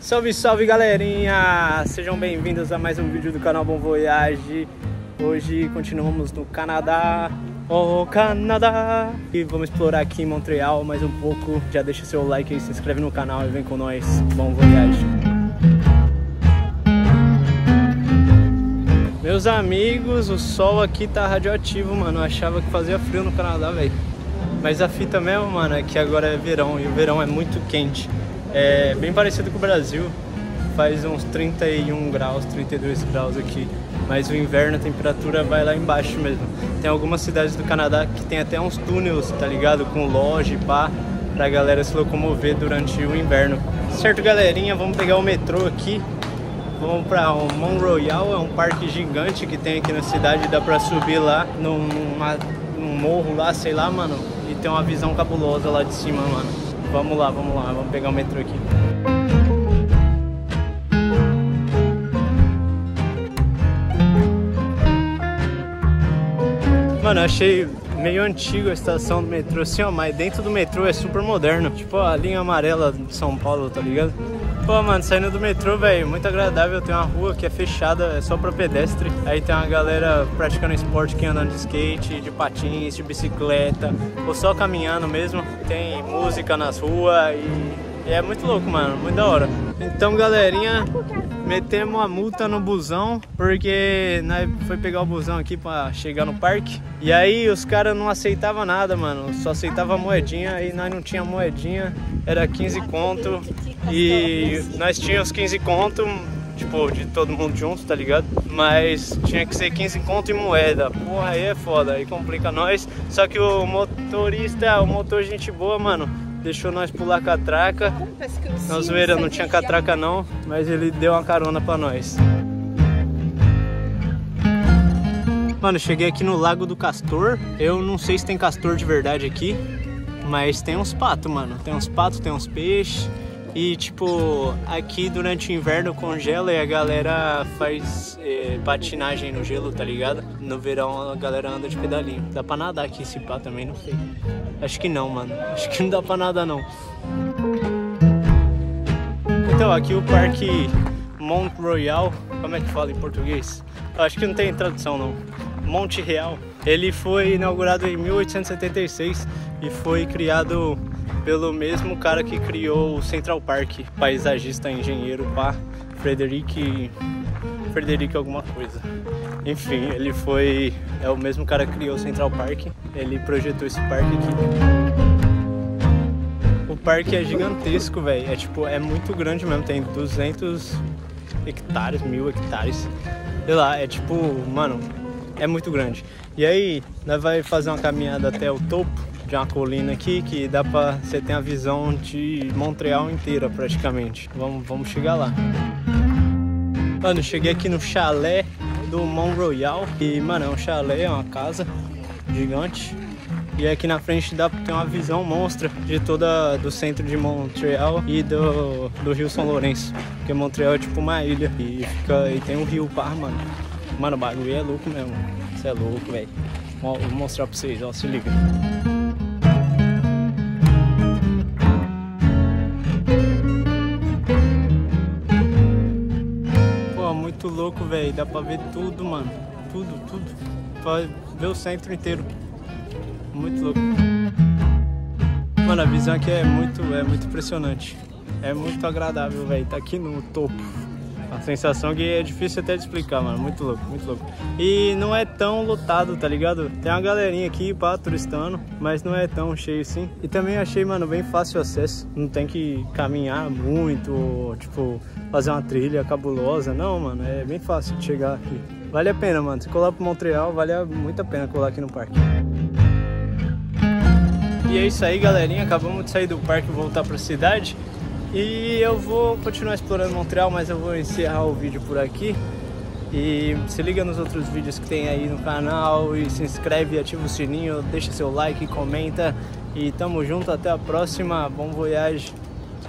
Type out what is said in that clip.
Salve, salve galerinha! Sejam bem-vindos a mais um vídeo do canal Bom Voyage. Hoje continuamos no Canadá, oh Canadá! E vamos explorar aqui em Montreal mais um pouco. Já deixa seu like aí, se inscreve no canal e vem com nós. Bom Voyage! Meus amigos, o sol aqui tá radioativo, mano. Eu achava que fazia frio no Canadá, velho. Mas a fita mesmo, mano, é que agora é verão e o verão é muito quente. É bem parecido com o Brasil, faz uns 31 graus, 32 graus aqui, mas o inverno a temperatura vai lá embaixo mesmo. Tem algumas cidades do Canadá que tem até uns túneis, tá ligado? Com loja e pá, pra galera se locomover durante o inverno. Certo, galerinha, vamos pegar o metrô aqui. Vamos para o Mont Royal, é um parque gigante que tem aqui na cidade, dá pra subir lá num, numa, num morro lá, sei lá, mano, e tem uma visão cabulosa lá de cima, mano. Vamos lá, vamos lá, vamos pegar o metrô aqui. Mano, achei meio antigo a estação do metrô, assim, ó, mas dentro do metrô é super moderno. Tipo a linha amarela de São Paulo, tá ligado? Pô, mano, saindo do metrô, velho, muito agradável. Tem uma rua que é fechada, é só pra pedestre. Aí tem uma galera praticando esporte que andando de skate, de patins, de bicicleta, ou só caminhando mesmo. Tem música nas ruas e e é muito louco, mano, muito da hora. Então, galerinha, metemos uma multa no busão, porque nós foi pegar o busão aqui pra chegar no parque. E aí os caras não aceitavam nada, mano, só aceitava moedinha e nós não tinha moedinha, era 15 conto. E nós tínhamos 15 conto, tipo, de todo mundo junto, tá ligado? Mas tinha que ser 15 conto e moeda. Porra, aí é foda, aí complica nós. Só que o motorista, o motor gente boa, mano, deixou nós pular catraca. Não zoeira, não tinha catraca não, mas ele deu uma carona pra nós. Mano, cheguei aqui no Lago do Castor. Eu não sei se tem castor de verdade aqui, mas tem uns patos, mano. Tem uns patos, tem uns peixes. E tipo, aqui durante o inverno congela e a galera faz é, patinagem no gelo, tá ligado? No verão a galera anda de pedalinho. Dá pra nadar aqui esse pá também, não sei. Acho que não, mano. Acho que não dá pra nadar não. Então, aqui o Parque Mont Royal, como é que fala em português? Acho que não tem tradução não. Monte Real. Ele foi inaugurado em 1876 e foi criado pelo mesmo cara que criou o Central Park, paisagista, engenheiro, pá, Frederic, Frederic alguma coisa. Enfim, ele foi, é o mesmo cara que criou o Central Park, ele projetou esse parque aqui. O parque é gigantesco, velho, é tipo, é muito grande mesmo, tem 200 hectares, mil hectares, sei lá, é tipo, mano, é muito grande. E aí, nós vai fazer uma caminhada até o topo de uma colina aqui que dá pra você ter a visão de Montreal inteira praticamente. Vamos, vamos chegar lá. Mano, cheguei aqui no chalé do Mont Royal e, mano, é um chalé, é uma casa gigante. E aqui na frente dá ter uma visão monstra de toda do centro de Montreal e do, do Rio São Lourenço. Porque Montreal é tipo uma ilha e, fica, e tem um rio par, mano. Mano, o bagulho é louco mesmo. Você é louco, velho. Vou mostrar pra vocês, ó, se liga. Velho. Dá pra ver tudo, mano. Tudo, tudo. Pra ver o centro inteiro. Muito louco. Mano, a visão aqui é muito, é muito impressionante. É muito agradável, velho. Tá aqui no topo. A sensação que é difícil até de explicar, mano. Muito louco, muito louco. E não é tão lotado, tá ligado? Tem uma galerinha aqui, pá, turistando, mas não é tão cheio assim. E também achei, mano, bem fácil acesso. Não tem que caminhar muito, ou, tipo, fazer uma trilha cabulosa. Não, mano, é bem fácil de chegar aqui. Vale a pena, mano. Se colar pro Montreal, vale muito a pena colar aqui no parque. E é isso aí, galerinha. Acabamos de sair do parque e voltar pra cidade. E eu vou continuar explorando Montreal, mas eu vou encerrar o vídeo por aqui. E se liga nos outros vídeos que tem aí no canal e se inscreve, ativa o sininho, deixa seu like, comenta e tamo junto até a próxima. Bom voyage.